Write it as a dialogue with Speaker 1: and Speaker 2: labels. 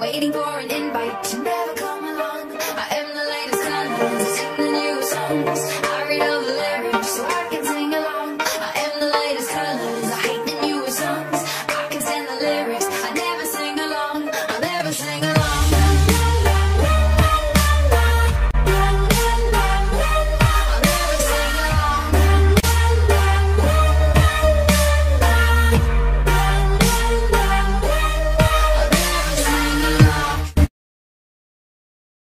Speaker 1: waiting for an invite to never.